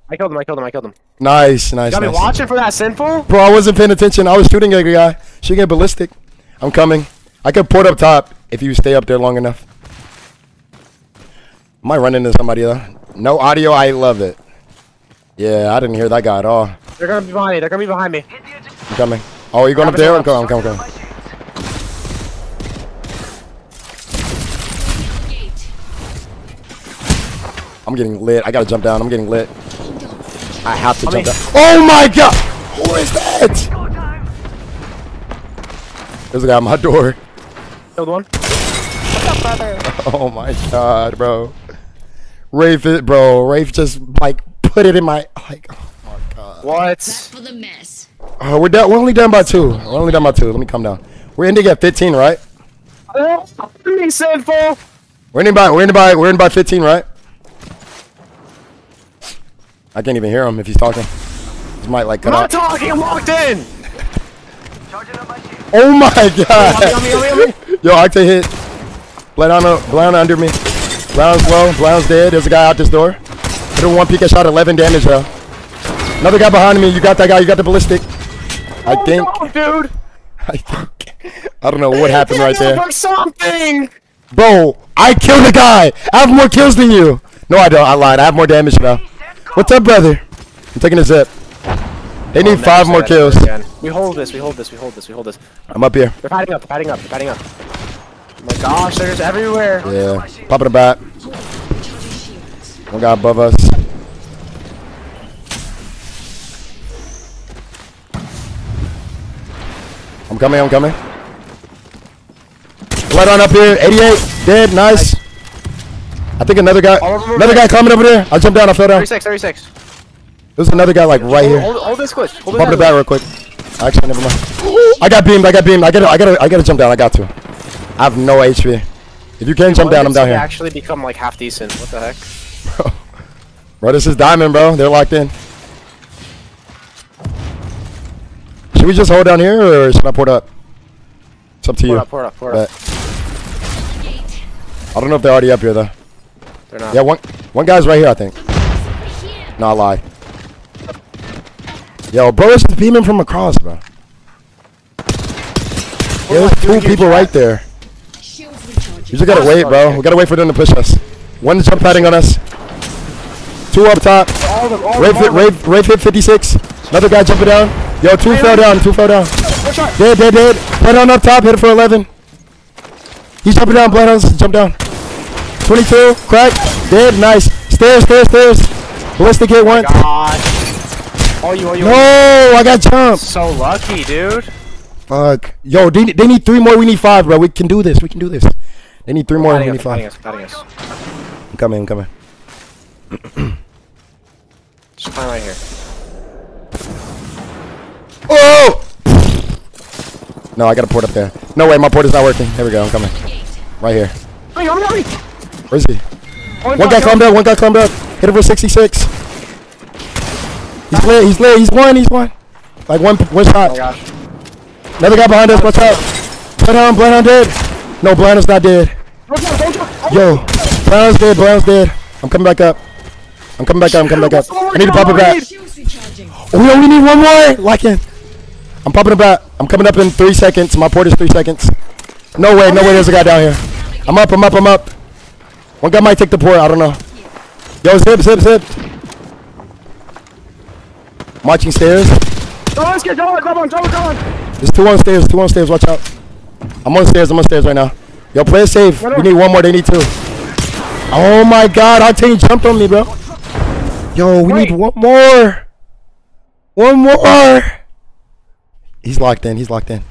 I killed him, I killed him, I killed him. Nice, nice, Got me nice. watching for that sinful? Bro, I wasn't paying attention. I was shooting at a guy. Shooting get ballistic. I'm coming. I could port up top if you stay up there long enough. Am I running into somebody though? No audio. I love it. Yeah, I didn't hear that guy at all. They're gonna be behind me, they're gonna be behind me. I'm coming. Oh, you going up there? I'm coming. I'm coming. I'm coming. I'm getting lit. I gotta jump down. I'm getting lit. Bingo. I have to I mean- jump. Oh my god! Who is that? There's a guy at my door. Killed one. Oh my god, bro. Wraith, it, bro. Wraith just like put it in my like. Oh my god. What? For the mess. Oh, we're down. We're only down by two. We're only down by two. Let me come down. We're ending at 15, right? Me sinful! We're ending by. We're ending by. We're ending by 15, right? I can't even hear him if he's talking. He might like I'm cut not out. talking, I'm locked in! Oh my Yummy, yummy, god. yummy. Yo, Octa hit. Blood on, blood on under me. Brown's low. Brown's dead. There's a guy out this door. Hit him one peek. I shot 11 damage though. Another guy behind me. You got that guy. You got the ballistic. I oh, think. Oh, dude! I think. I don't know what happened right there. For something! Bro, I killed the guy. I have more kills than you. No, I don't. I lied. I have more damage now. What's up, brother? I'm taking a zip. They need Never five more kills. We hold this, we hold this, we hold this, we hold this. I'm up here. They're padding up, they're padding up, they're padding up. Oh my gosh, they're just everywhere. Yeah. Popping a bat. One guy above us. I'm coming, I'm coming. Blood on up here, 88, dead, nice. I think another guy, All of them are another guy coming over there. I jumped down, I fell down. 36, 36. There's another guy like right Hold, here. hold, hold this glitch. Hold Pop it back real quick. Actually, never mind. I got beamed, I got beamed. I gotta, I gotta, I gotta jump down. I got to. I have no HP. If you can jump down, I'm down here. actually become like half decent. What the heck? Bro, bro, this is diamond, bro. They're locked in. Should we just hold down here, or should I port up? It's up to Pour you. up, pour up, pour up. I don't know if they're already up here though. They're not. Yeah, one one guy's right here, I think. Not. Lie. Yo, bro, it's beaming from across, bro. Yeah, there's two people right there. You just gotta wait, bro. We gotta wait for them to push us. One jump padding on us. Two up top. All of them, all of Wraith them, hit, all of them. Wraith, Wraith hit 56. Another guy jumping down. Yo, two fell down. Two fell down. Dead, dead, dead. Bloodhound up top. Hit it for 11. He's jumping down. Bloodhound's jump down. 22. Crack. Dead. Nice. Stairs, stairs, stairs. Ballistic hit one. Oh gosh. All you, all you. No, I got jumped. So lucky, dude. Fuck. Yo, they, they need three more. We need five, bro. We can do this. We can do this. They need three more. We Padding need five. us, padding us. I'm coming. I'm coming. Just climb right here. Oh! No, I gotta port up there. No way, my port is not working. Here we go. I'm coming. Right here. Where is he? Oh, One guy climbed up. One guy climbed up. Hit him for 66. He's lit. He's lit. He's one. He's one. Like one. One Oh shot. my gosh. Another guy behind us. Watch out. Bloodhound. Bloodhound dead. No, Bloodhound's not dead. Don't jump, don't jump. Oh, Yo, Bloodhound's dead. Bloodhound's dead. I'm coming back up. I'm coming back up. I'm coming back up. Oh, I need to pop it back. Oh, we only need one more. Lock in. I'm popping it back. I'm coming up in three seconds. My port is three seconds. No way. No way. There's a guy down here. I'm up. I'm up. I'm up. One guy might take the port. I don't know. Yo, zip, zip, zip. Marching stairs. Let's get. Come on, come on, come on. There's two on stairs. Two on stairs. Watch out. I'm on stairs. I'm on stairs right now. Yo, play it safe. We need one more. They need two. Oh my God! Octane jumped on me, bro. Yo, we need one more. One more. He's locked in. He's locked in.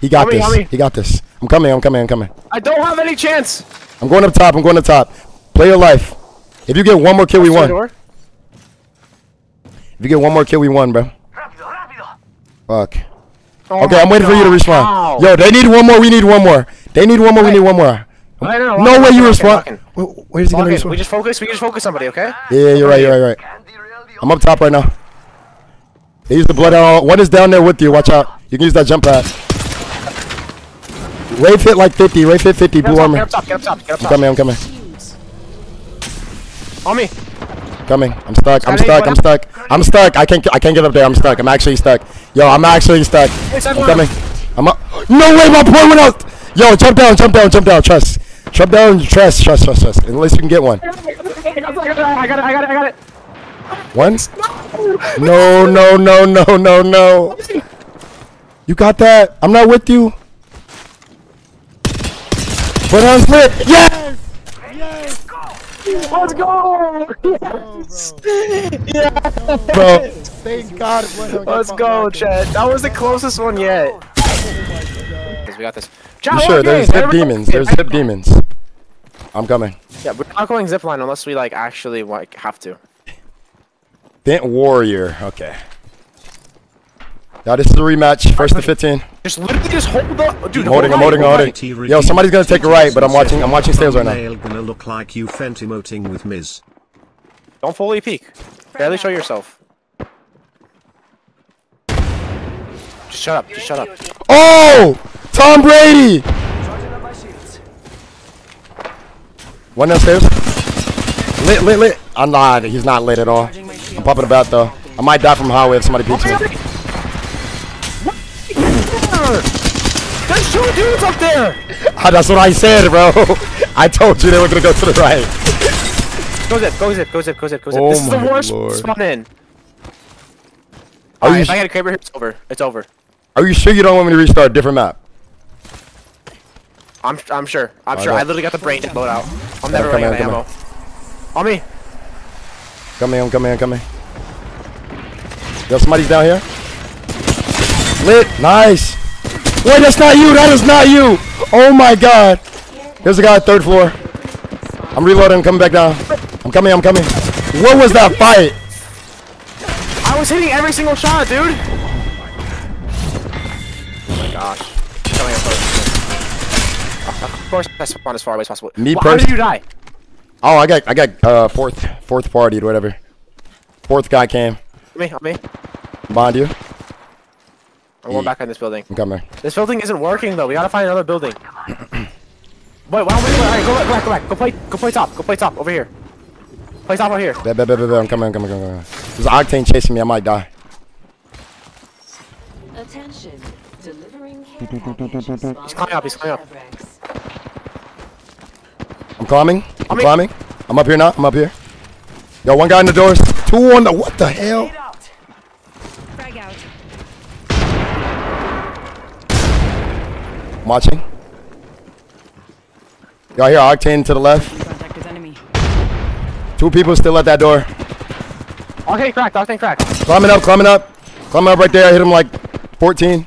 He got this. He got this. I'm coming. I'm coming. I'm coming. I don't have any chance. I'm going up top. I'm going up top. Play your life. If you get one more kill, we won. Door. If you get one more kill, we won, bro. Fuck. Oh Okay, I'm waiting for you to respond. Ow. Yo, they need one more. We need one more. They need one more. We need one more. I know, No lock way you respond. lock Where's he gonna in. We just focus. We just focus somebody, okay? Yeah, yeah, you're right. You're right. You're right. I'm up top right now. They use the blood out. One is down there with you. Watch out. You can use that jump pad. Wraith hit like 50. Wraith hit 50. Get Blue armor. get up top, get up top, get up I'm coming. I'm coming. On me. Coming. I'm stuck. I'm stuck. I'm stuck. I'm stuck. I can't. I can't get up there. I'm stuck. I'm actually stuck. Yo, I'm actually stuck. I'm coming. I'm up. No way. My point went out. Yo, jump down. Jump down. Jump down. Trust. Jump down. Trust. Trust. Trust. Trust. Unless you can get one. I got it, I got it, I got it, I got it. One. No. No. No. No. No. No. You got that. I'm not with you. But I'm split. Yes. Yes! Let's go! Yes! Yeah! Bro. Thank God. Let's go, Chad. That was the closest one yet. Because we got this. Chad, You sure? There's zip demons. There's zip demons. I'm coming. Yeah, we're not going zipline unless we like actually like have to. Dent Warrior. Okay. Now this is a rematch. First to 15. Just literally just hold the dude. I'm holding. I'm holding. on. I'm holding. Yo, somebody's gonna take a right, but I'm watching. I'm watching stairs right now. Gonna look like you fent emoting with Miz. Don't fully peek. Barely show yourself. Just shut up. Just shut up. Oh, Tom Brady. One downstairs. Lit, lit, lit. I'm not. He's not lit at all. I'm popping a bat though. I might die from highway if somebody peeks me. There's two dudes up there. Ah, that's what I said, bro. I told you they were gonna go to the right. Go zip. Go zip. Go zip. Go zip. Go zip. Oh this is the worst lord. spawn in. Are Alright, you, if I get a crate here, it's over. It's over. are you sure you don't want me to restart a different map? I'm I'm sure. I'm I sure. know. I literally got the brain dead load out. I'm never come running out of come ammo. On me. Come in, come in, come in. Yo, somebody's down here. Lit, nice. Wait, that's not you. That is not you. Oh my God. There's a guy at third floor. I'm reloading. Coming back down. I'm coming. I'm coming. What was that fight? I was hitting every single shot, dude. Oh my gosh. Coming up close. Of course, I spawned as far away as possible. Me well, How did you die? Oh, I got, I got uh, fourth, fourth party or whatever. Fourth guy came. Me, on me. Behind you. I'm going back in this building. I'm coming. This building isn't working though. We gotta find another building. Wait, why don't we? Alright, go back, go back, go back. Go play, go play top. Go play top over here. Play top over here. Bet, bet, bet, bet, bet. I'm coming. I'm coming. I'm coming. There's Octane chasing me. I might die. Attention. Delivering care. He's climbing up, he's climbing up. I'm climbing. I'm climbing. I'm up here now. I'm up here. Yo, one guy in the doors. Two on the. What the hell? I'm watching. Y'all hear Octane to the left. Contact with enemy. Two people still at that door. Okay, cracked. Octane cracked. Climbing up, climbing up. Climbing up right there. I hit him like 14.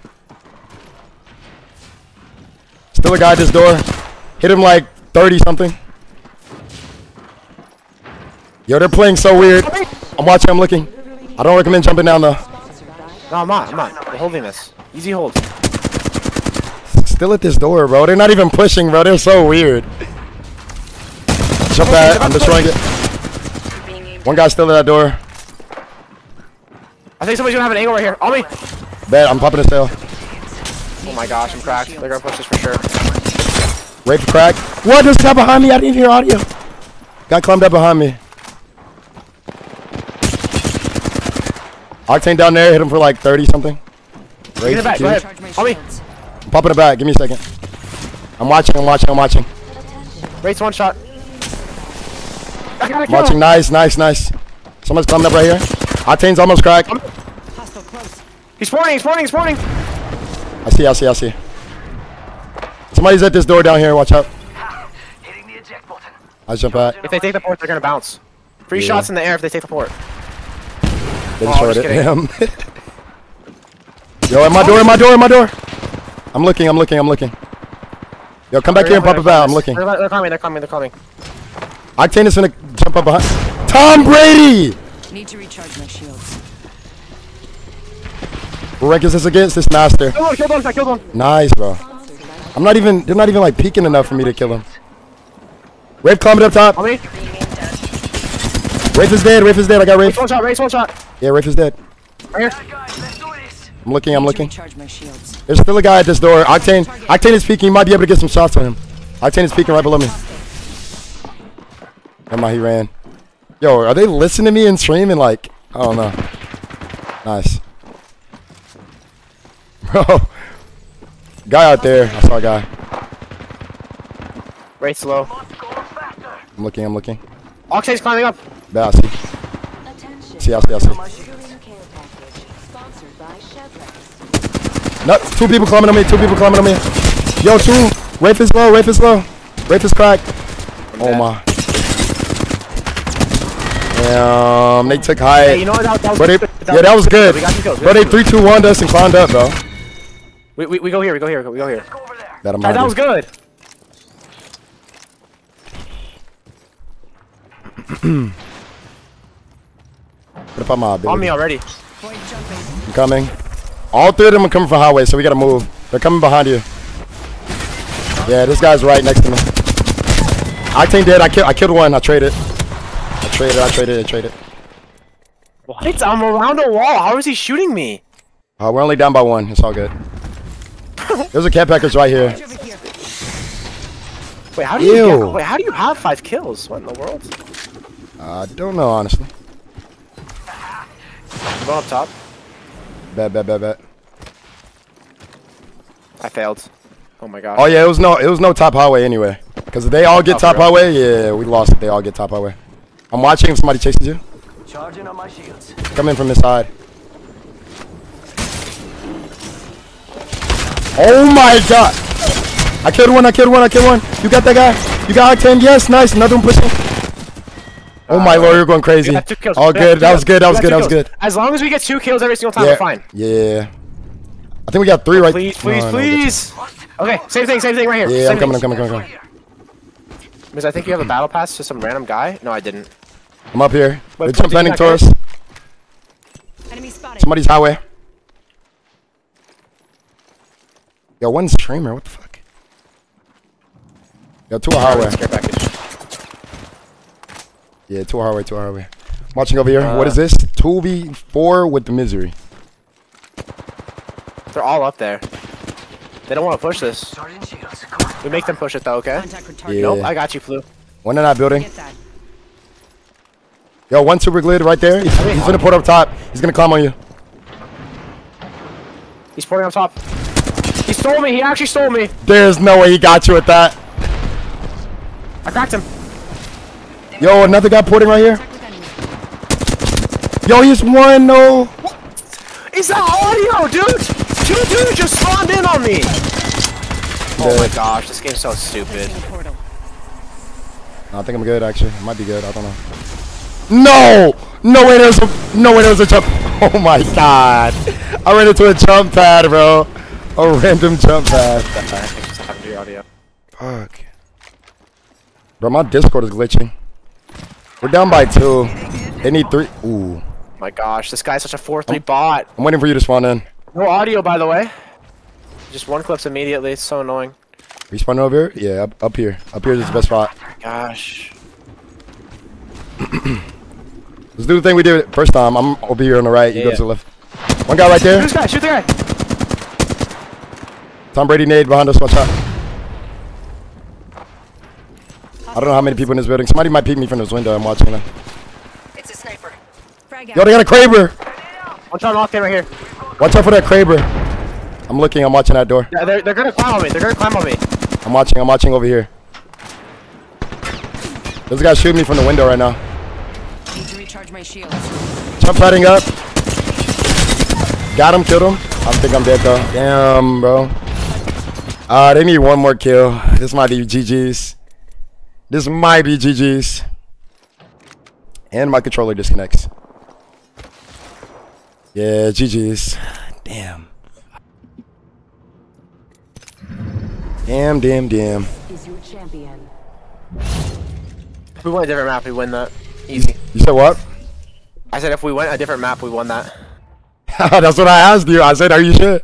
Still a guy at this door. Hit him like 30 something. Yo, they're playing so weird. I'm watching, I'm looking. I don't recommend jumping down though. No, I'm not. I'm not. We're holding this. Easy hold. Still at this door, bro. They're not even pushing, bro. They're so weird. Jump that. I'm destroying it. One guy's still at that door. I think somebody's gonna have an angle right here. On me. Bet, I'm popping a tail. Oh my gosh, I'm cracked. They're gonna push this for sure. Wait for crack. What? There's a guy behind me. I didn't hear audio. Guy climbed up behind me. Octane down there, hit him for like 30 something. Get it back. Go ahead. On me. Shields. I'm popping it back. Give me a second. I'm watching, I'm watching, I'm watching. Rates one shot. I gotta I'm kill watching. him. Nice, nice, nice. Someone's climbing up right here. Octane's almost cracked. He's spawning. He's spawning. He's spawning. I see, I see, I see. Somebody's at this door down here. Watch out. Hitting the eject button. I jump out. If they take the port, they're gonna bounce. Three Yeah. shots in the air if they take the port. They Oh, destroyed just it. kidding. Him. Yo, at my door, at my door, at my door. I'm looking, I'm looking, I'm looking. Yo, come back here and pop it back. I'm looking. They're, they're coming. They're coming. They're coming. Octane is gonna jump up behind. Tom Brady! Need to recharge my shields. What rank is this against? This master. Kill one. Kill one. I killed one. Nice, bro. I'm not even, they're not even like peeking enough for me to kill him. Wraith climbing up top. On me. Wraith is dead, Wraith is dead. I got Wraith. One shot. Wraith one shot. Yeah, Wraith is dead. Right here. I'm looking, I'm looking. recharge my shields. There's still a guy at this door. Octane, Octane is peeking. You might be able to get some shots on him. Octane is peeking right below me. Never mind, he ran. Yo, are they listening to me and streaming? Like, I don't know. Nice. Bro. Guy out there. I saw a guy. Race slow. I'm looking, I'm looking. Octane's climbing up. Yeah, I see. Attention. See, I see, I see. Delivering care package. Sponsored by Chevrolet. No, two people climbing on me. Two people climbing on me. Yo, two. Wraith is low. Wraith is low. Wraith is cracked. Oh dead. my. Damn, they took high. Hey, you know what? That, that was But they, good. yeah, that was good. We got two kills. We But they two kills. 3 2 1 us and climbed up, though. We, we, we go here. We go here. We go here. Go. That, That, that was good. What if I'm out, On me already. I'm coming. All three of them are coming from highway, so we gotta move. They're coming behind you. Yeah, this guy's right next to me. Octane dead. I, kill, I killed one. I traded. I traded. I traded. I traded. What? I'm around a wall. How is he shooting me? Uh, we're only down by one. It's all good. There's a cat package right here. Wait, how do you get, wait, how do you have five kills? What in the world? I don't know, honestly. Going up top. Bet, bet, bet, bet. I failed. Oh my god. Oh yeah, it was no, it was no top highway anyway. Cause if they all get Oh, top highway, yeah, we lost. If they all get top highway. I'm watching if somebody chases you. Charging on my shields. Come in from this side. Oh my god! I killed one. I killed one. I killed one. You got that guy? You got Octane? Yes, nice. Another one pushing. Oh my lord, you're going crazy. Two kills. All good. That was good. That was good. That was good. As long as we get two kills every single time, Yeah. we're fine. Yeah. I think we got three right. Please, please, No, no, we got two. please. Okay, same thing, same thing right here. Yeah, same I'm coming. I'm coming. I'm coming. I'm coming. Because I think you have a battle pass to some random guy. No, I didn't. I'm up here. Wait, They're did jump landing towards get Enemy spotted. somebody's highway. Yo, one streamer. What the fuck? Yo, two a highway. Care package. Yeah, two a way, Two a way. Watching over here. what Uh, is this? Two v four with the Mizery. They're all up there. They don't want to push this. Charging shields. Come on. We make them push it though, okay? Contact with target. Yeah. Nope, I got you, Flu. One in that building. Yo, one super glid right there. He's, he's gonna put up top. He's gonna climb on you. He's pouring on top. He stole me. He actually stole me. There's no way he got you with that. I cracked him. Yo, another guy porting right here. Contact with enemy. Yo, he's one. No. Is that audio, dude? Two dudes just spawned in on me. Oh my gosh, this game's so stupid. Placing a portal. No, I think I'm good actually. Might be good. I don't know. No! No way there's a no way there's a jump. Oh my god. I ran into a jump pad, bro. A random jump pad. What the heck just happened to your audio? Fuck. Bro, my Discord is glitching. We're down by two. They need three. Ooh. My gosh, this guy's such a 4-3 bot. I'm waiting for you to spawn in. No audio, by the way. Just one clips immediately. It's so annoying. You spawn over here? Yeah, up, up here. Up here is the best spot. Gosh. Let's do the thing we did first time. I'm over here on the right. You go yeah. to the left. One guy right there. Shoot this guy. Shoot the guy. Tom Brady nade behind us. Watch out. I don't know how many people in this building. Somebody might peek me from this window. I'm watching them. It's a sniper. Frag Yo, they got a Kraber. One shot locked in right here. Watch out for that Kraber. I'm looking. I'm watching that door. Yeah, they're, they're gonna climb on me. They're gonna climb on me. I'm watching. I'm watching over here. This guy shooting me from the window right now. Need to recharge my shields. Jump fighting up. Got him. Killed him. I think I'm dead though. Damn, bro. Uh, they need one more kill. This might be GG's. This might be GG's. And my controller disconnects. Yeah, GG's. Damn. Damn, damn, damn. Is your champion. If we went a different map, we win that. Easy. You said what? I said if we went a different map, we won that. That's what I asked you. I said, are you sure?